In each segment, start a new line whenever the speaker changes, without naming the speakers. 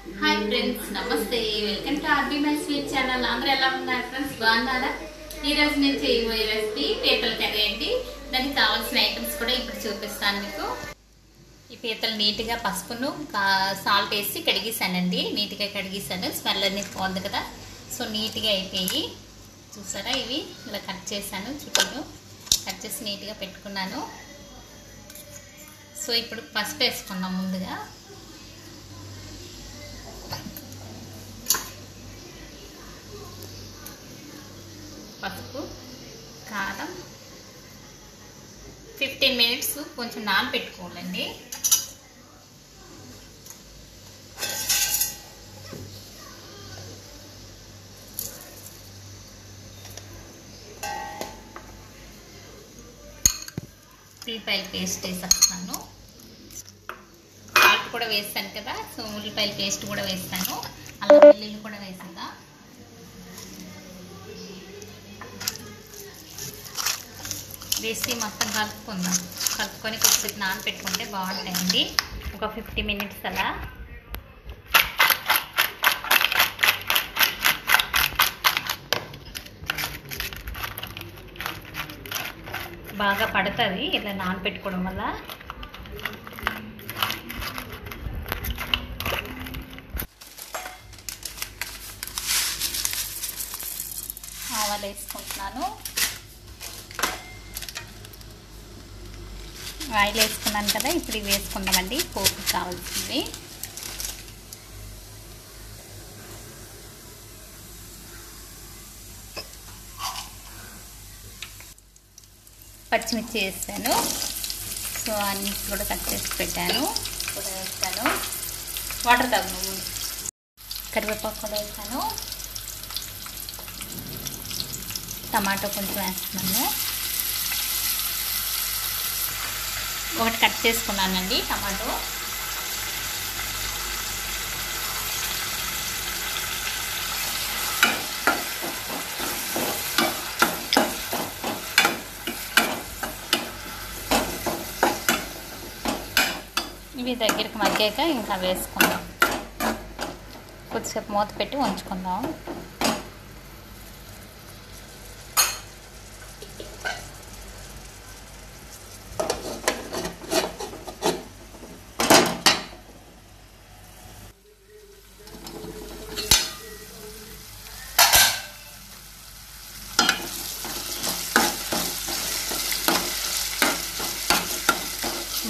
Hi friends నమస్తే. Welcome to RB my sweet channel అందరూ ఎలా ఉన్నారు ఫ్రెండ్స్ బాగున్నారా? ఈరోజు నేను చేయబోయే రెసిపీ పీతల కర్రీ అండి. దానికి కావాల్సిన ఐటమ్స్ కూడా ఇప్పుడు చూపిస్తాను మీకు. ఈ పీతలు నీట్గా పసుపును సాల్ట్ వేసి కడిగేసానండి నీట్గా కడిగేసాను స్మెల్ అనేది పోదు కదా. సో నీట్గా అయిపోయి చూసారా ఇవి? ఇలా కట్ చేశాను చుట్టూ కట్ చేసి నీట్గా పెట్టుకున్నాను. సో ఇప్పుడు పసుపు వేసుకున్నాం ముందుగా. పసుపు కారం. ఫిఫ్టీన్ మినిట్స్ కొంచెం నానబెట్టుకోవాలండి ఉల్లిపాయల పేస్ట్ వేసేస్తాను సాల్ట్ కూడా వేస్తాను కదా సో ఉల్లిపాయల పేస్ట్ కూడా వేస్తాను. అలా వెల్లుల్లి కూడా వేసేదా వేసి మొత్తం కలుపుకుందాం. కలుపుకొని కొద్దిసేపు నానబెట్టుకుంటే బాగుంటాయండి. ఒక ఫిఫ్టీ మినిట్స్ అలా. బాగా పడుతుంది ఇలా నానబెట్టుకోవడం వల్ల. ఆవాలు వేసుకుంటున్నాను. ఆయిల్ వేసుకున్నాను కదా ఇప్పుడు ఇవి వేసుకుందామండి. పోపు కావాల్సింది పచ్చిమిర్చి వేస్తాను సో అన్ని కూడా కట్ చేసి పెట్టాను. కూడా వేస్తాను వాటర్ తాగు కరివేపాకు కూడా వేస్తాను టమాటో కొంచెం వేస్తున్నాను. ఒకటి కట్ చేసుకున్నానండి టమాటో. ఇవి దగ్గరికి మగ్గాక ఇంకా వేసుకుందాం. కొద్దిసేపు మూత పెట్టి ఉంచుకుందాం.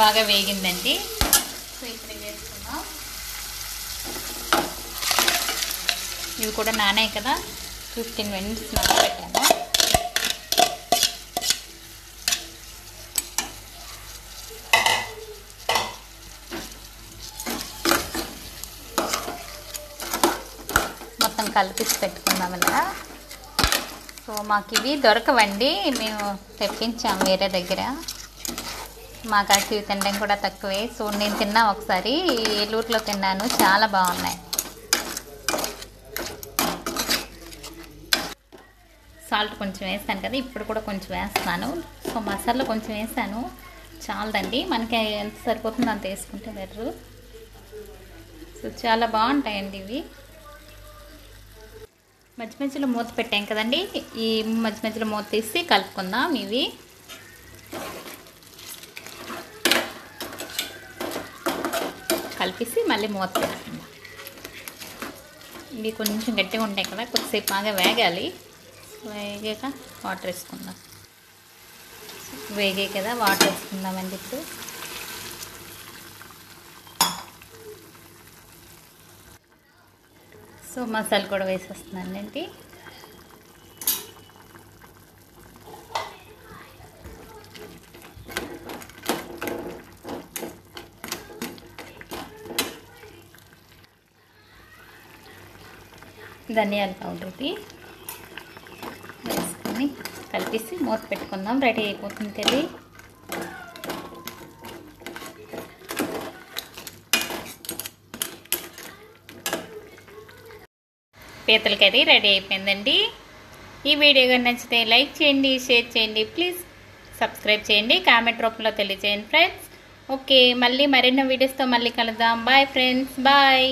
బాగా వేగిందండి. సో ఇప్పుడు వేసుకుందాం. ఇవి కూడా నానాయి కదా. ఫిఫ్టీన్ మినిట్స్ నానబెట్టాను. మొత్తం కలిపిసి పెట్టుకుందాం ఇలా. సో మాకు ఇవి దొరకవండి. మేము తెప్పించాం వేరే దగ్గర. మాకు అవి తినడం కూడా తక్కువే. సో నేను తిన్నా ఒకసారి. ఏలూరులో తిన్నాను. చాలా బాగున్నాయి. సాల్ట్ కొంచెం వేస్తాను కదా. ఇప్పుడు కూడా కొంచెం వేస్తాను. సో మసాలా కొంచెం వేసాను. చాలదండి. మనకి ఎంత సరిపోతుందో అంత వేసుకుంటే బెటరు. సో చాలా బాగుంటాయండి ఇవి. మధ్య మధ్యలో మూత పెట్టాం కదండి. ఈ మధ్య మధ్యలో మూత తీసి కలుపుకుందాం ఇవి. కలిపేసి మళ్ళీ మూత పెట్టుకుందాం ఇవి కొంచెం గట్టిగా ఉంటాయి కదా కొద్దిసేపు బాగా వేగాలి. వేగాక వాటర్ వేసుకుందాం. వేగే కదా వాటర్ వేసుకుందామండి ఇప్పుడు సో మసాలా కూడా వేసేస్తున్నానండి. ధనియాల పౌడర్ది వేసుకొని కలిపేసి మూత పెట్టుకుందాం. రెడీ అయిపోతుంది కర్రీ పీతల కర్రీ రెడీ అయిపోయిందండి. ఈ వీడియో కానీ నచ్చితే లైక్ చేయండి షేర్ చేయండి ప్లీజ్ సబ్స్క్రైబ్ చేయండి. కామెంట్ రూపంలో తెలియజేయండి ఫ్రెండ్స్. ఓకే మళ్ళీ మరెన్నో వీడియోస్తో మళ్ళీ కలుద్దాం. Bye friends bye.